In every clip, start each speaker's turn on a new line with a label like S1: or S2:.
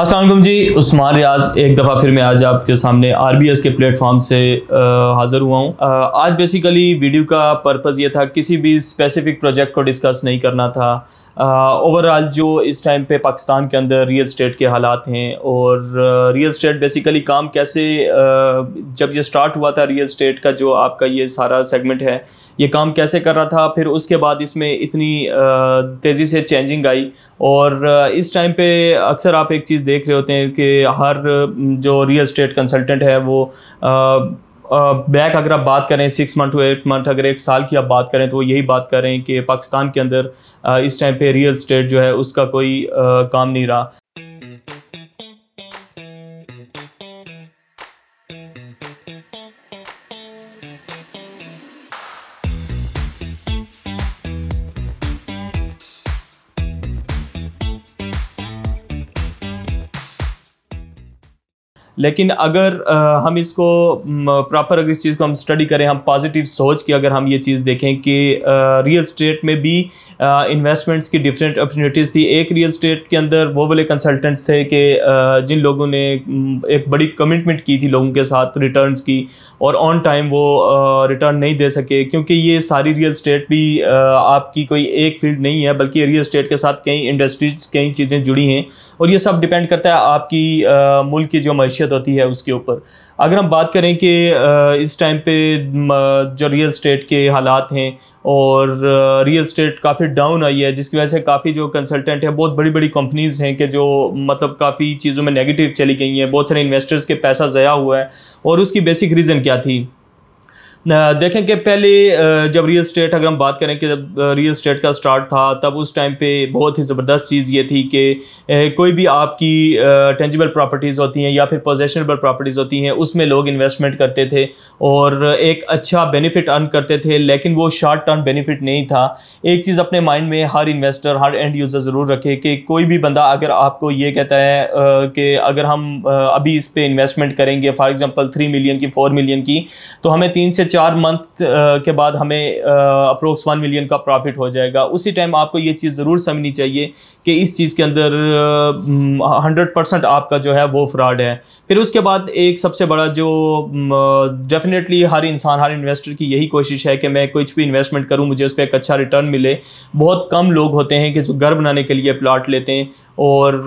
S1: असलम जी, उस्मान रियाज, एक दफ़ा फिर मैं आज आपके सामने आर बी एस के प्लेटफॉर्म से हाज़िर हुआ हूँ। आज बेसिकली वीडियो का पर्पज़ ये था, किसी भी स्पेसिफिक प्रोजेक्ट को डिस्कस नहीं करना था। ओवरऑल जो इस टाइम पे पाकिस्तान के अंदर रियल स्टेट के हालात हैं और रियल स्टेट बेसिकली काम कैसे जब ये स्टार्ट हुआ था रियल स्टेट का जो आपका ये सारा सेगमेंट है, ये काम कैसे कर रहा था? फिर उसके बाद इसमें इतनी तेज़ी से चेंजिंग आई और इस टाइम पे अक्सर आप एक चीज़ देख रहे होते हैं कि हर जो रियल स्टेट कंसल्टेंट है वो बैक अगर आप बात करें six month to eight month अगर एक साल की आप बात करें तो वो यही बात कर रहे हैं कि पाकिस्तान के अंदर इस टाइम पे रियल स्टेट जो है, उसका कोई काम नहीं रहा। लेकिन अगर हम इसको प्रॉपर अगर इस चीज़ को हम स्टडी करें, हम पॉजिटिव सोच के अगर हम ये चीज़ देखें कि रियल स्टेट में भी इन्वेस्टमेंट्स की डिफरेंट अपॉर्चुनिटीज़ थी। एक रियल स्टेट के अंदर वो वाले कंसल्टेंट्स थे कि जिन लोगों ने एक बड़ी कमिटमेंट की थी लोगों के साथ रिटर्न की और ऑन टाइम वो रिटर्न नहीं दे सके। क्योंकि ये सारी रियल स्टेट भी आपकी कोई एक फ़ील्ड नहीं है, बल्कि रियल स्टेट के साथ कई इंडस्ट्रीज़ कई चीज़ें जुड़ी हैं और ये सब डिपेंड करता है आपकी मुल्क की जो मैशियत होती है उसके ऊपर। अगर हम बात करें कि इस टाइम पे जो रियल स्टेट के हालात हैं और रियल स्टेट काफ़ी डाउन आई है, जिसकी वजह से काफ़ी जो कंसल्टेंट है, बहुत बड़ी बड़ी कंपनीज़ हैं कि जो मतलब काफ़ी चीज़ों में नेगेटिव चली गई हैं, बहुत सारे इन्वेस्टर्स के पैसा ज़या हुआ है, और उसकी बेसिक रीज़न क्या थी? देखें कि पहले जब रियल स्टेट अगर हम बात करें कि जब रियल स्टेट का स्टार्ट था, तब उस टाइम पे बहुत ही ज़बरदस्त चीज़ ये थी कि कोई भी आपकी टेंजिबल प्रॉपर्टीज़ होती हैं या फिर पोजेशनबल प्रॉपर्टीज़ होती हैं, उसमें लोग इन्वेस्टमेंट करते थे और एक अच्छा बेनिफिट अर्न करते थे, लेकिन वो शॉर्ट टर्म बेनिफिट नहीं था। एक चीज़ अपने माइंड में हर इन्वेस्टर हर एंड यूज़र ज़रूर रखे कि कोई भी बंदा अगर आपको ये कहता है कि अगर हम अभी इस पर इन्वेस्टमेंट करेंगे फॉर एग्ज़ाम्पल थ्री मिलियन की फोर मिलियन की तो हमें तीन से चार मंथ के बाद हमें अप्रोक्स वन मिलियन का प्रॉफिट हो जाएगा। उसी टाइम आपको ये चीज़ ज़रूर समझनी चाहिए कि इस चीज़ के अंदर हंड्रेड परसेंट आपका जो है वो फ्रॉड है। फिर उसके बाद एक सबसे बड़ा जो डेफिनेटली हर इंसान, हर इन्वेस्टर की यही कोशिश है कि मैं कुछ भी इन्वेस्टमेंट करूँ, मुझे उस पर एक अच्छा रिटर्न मिले। बहुत कम लोग होते हैं कि जो घर बनाने के लिए प्लाट लेते हैं। और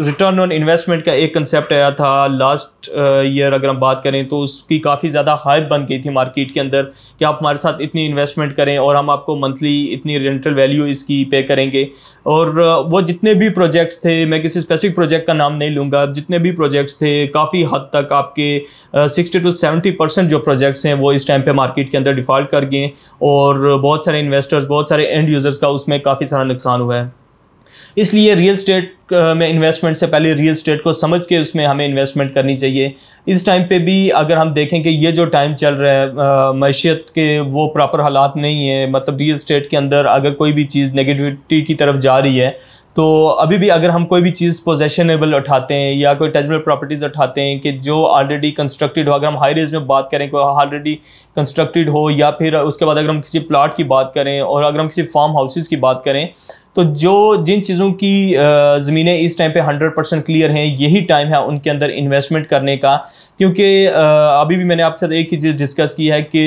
S1: रिटर्न ऑन इन्वेस्टमेंट का एक कंसेप्ट आया था लास्ट ईयर अगर हम बात करें तो उसकी काफ़ी ज़्यादा हाइप बन गई थी मार्केट के अंदर कि आप हमारे साथ इतनी इन्वेस्टमेंट करें और हम आपको मंथली इतनी रेंटल वैल्यू इसकी पे करेंगे। और वो जितने भी प्रोजेक्ट्स थे, मैं किसी स्पेसिफिक प्रोजेक्ट का नाम नहीं लूँगा, जितने भी प्रोजेक्ट्स थे, काफ़ी हद तक आपके सिक्सटी टू सेवेंटी परसेंट जो प्रोजेक्ट्स हैं वो इस टाइम पे मार्केट के अंदर डिफ़ॉल्ट कर गए और बहुत सारे इन्वेस्टर्स बहुत सारे एंड यूज़र्स का उसमें काफ़ी सारा नुकसान हुआ है। इसलिए रियल स्टेट में इन्वेस्टमेंट से पहले रियल स्टेट को समझ के उसमें हमें इन्वेस्टमेंट करनी चाहिए। इस टाइम पे भी अगर हम देखें कि ये जो टाइम चल रहा है मैशियत के वो प्रॉपर हालात नहीं है। मतलब रियल स्टेट के अंदर अगर कोई भी चीज़ नेगेटिविटी की तरफ़ जा रही है तो अभी भी अगर हम कोई भी चीज़ पोजेशनेबल उठाते हैं या कोई टचबल प्रॉपर्टीज़ उठाते हैं कि जो ऑलरेडी कंस्ट्रक्टेड हो, अगर हम हाई रेज में बात करें, कोई ऑलरेडी कंस्ट्रक्टेड हो या फिर उसके बाद अगर हम किसी प्लाट की बात करें और अगर हम किसी फार्म हाउसेज़ की बात करें तो जो जिन चीज़ों की ज़मीनें इस टाइम पे 100 परसेंट क्लियर हैं, यही टाइम है उनके अंदर इन्वेस्टमेंट करने का। क्योंकि अभी भी मैंने आपके साथ एक ही चीज़ डिस्कस की है कि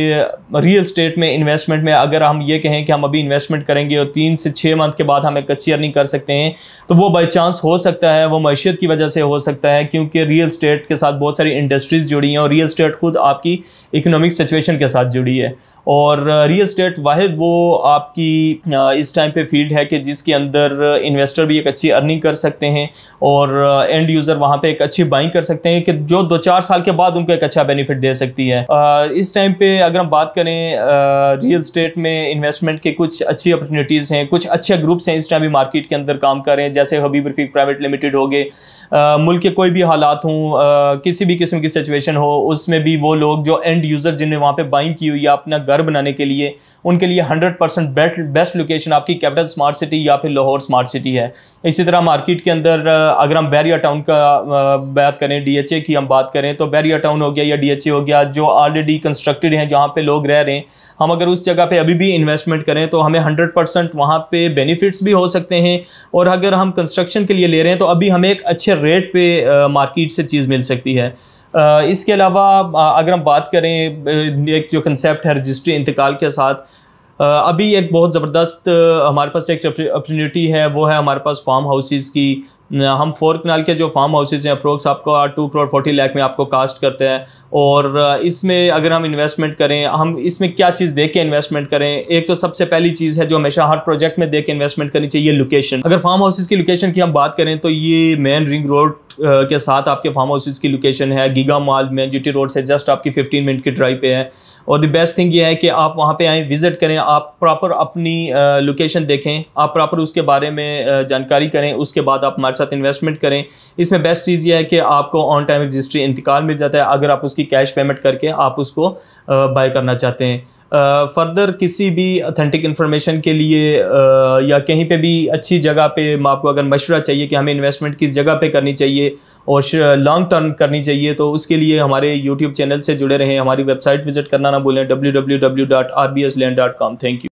S1: रियल स्टेट में इन्वेस्टमेंट में अगर हम ये कहें कि हम अभी इन्वेस्टमेंट करेंगे और तीन से छः मंथ के बाद हम एक अच्छी अर्निंग कर सकते हैं तो वो बाई चांस हो सकता है, वो मैशियत की वजह से हो सकता है, क्योंकि रियल स्टेट के साथ बहुत सारी इंडस्ट्रीज़ जुड़ी हैं और रियल स्टेट खुद आपकी इकोनॉमिक सिचुएशन के साथ जुड़ी है। और रियल स्टेट वाहिद वो आपकी इस टाइम पे फ़ील्ड है कि जिसके अंदर इन्वेस्टर भी एक अच्छी अर्निंग कर सकते हैं और एंड यूज़र वहाँ पे एक अच्छी बाइंग कर सकते हैं कि जो दो चार साल के बाद उनको एक अच्छा बेनिफिट दे सकती है। इस टाइम पे अगर हम बात करें रियल स्टेट में इन्वेस्टमेंट के कुछ अच्छी अपॉर्चुनिटीज़ हैं, कुछ अच्छे ग्रुप्स हैं इस टाइम भी मार्केट के अंदर काम कर रहे हैं। जैसे हबीब रफीक प्राइवेट लिमिटेड हो गए मुल्क के कोई भी हालात हों किसी भी किस्म की सिचुएशन हो, उसमें भी वो लोग जो एंड यूज़र जिन्हें वहाँ पे बाइंग की हुई या अपना घर बनाने के लिए, उनके लिए हंड्रेड परसेंट बेस्ट लोकेशन आपकी कैपिटल स्मार्ट सिटी या फिर लाहौर स्मार्ट सिटी है। इसी तरह मार्केट के अंदर अगर हम बैरिया टाउन का बात करें डीएचए की हम बात करें तो बैरिया टाउन हो गया या डीएचए हो गया, जो ऑलरेडी कंस्ट्रक्टेड हैं, जहाँ पे लोग रह रहे हैं, हम अगर उस जगह पे अभी भी इन्वेस्टमेंट करें तो हमें हंड्रेड परसेंट वहाँ पे बेनिफिट्स भी हो सकते हैं, और अगर हम कंस्ट्रक्शन के लिए ले रहे हैं तो अभी हमें एक अच्छे रेट पे मार्केट से चीज़ मिल सकती है। इसके अलावा अगर हम बात करें एक जो कंसेप्ट है रजिस्ट्री इंतकाल के साथ अभी एक बहुत ज़बरदस्त हमारे पास एक अपॉर्चुनिटी है, वो है हमारे पास फार्म हाउसेस की हम फोर कनाल के जो फार्म हाउसेज हैं अप्रोक्स आपको टू करोड़ फोर्टी लाख में आपको कास्ट करते हैं। और इसमें अगर हम इन्वेस्टमेंट करें, हम इसमें क्या चीज़ देख के इन्वेस्टमेंट करें? एक तो सबसे पहली चीज़ है जो हमेशा हर प्रोजेक्ट में देख के इन्वेस्टमेंट करनी चाहिए लोकेशन अगर फार्म हाउसेज की लोकेशन की हम बात करें तो ये मेन रिंग रोड के साथ आपके फार्म हाउसेज की लोकेशन है। गीगा मॉल में जी रोड से जस्ट आपकी फिफ्टीन मिनट की ड्राइव पे है। और द बेस्ट थिंग ये है कि आप वहाँ पे आएँ विज़िट करें, आप प्रॉपर अपनी लोकेशन देखें, आप प्रॉपर उसके बारे में जानकारी करें, उसके बाद आप हमारे साथ इन्वेस्टमेंट करें। इसमें बेस्ट चीज़ यह है कि आपको ऑन टाइम रजिस्ट्री इंतकाल मिल जाता है। अगर आप उसकी कैश पेमेंट करके आप उसको बाय करना चाहते हैं। फर्दर किसी भी अथेंटिक इन्फॉर्मेशन के लिए या कहीं पे भी अच्छी जगह पे आपको अगर मशवरा चाहिए कि हमें इन्वेस्टमेंट किस जगह पे करनी चाहिए और लॉन्ग टर्म करनी चाहिए तो उसके लिए हमारे यूट्यूब चैनल से जुड़े रहें, हमारी वेबसाइट विज़िट करना ना भूलें W W W dot R B S land dot com thank you